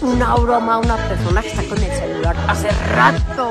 una broma a una persona que está con el celular. Hace rato.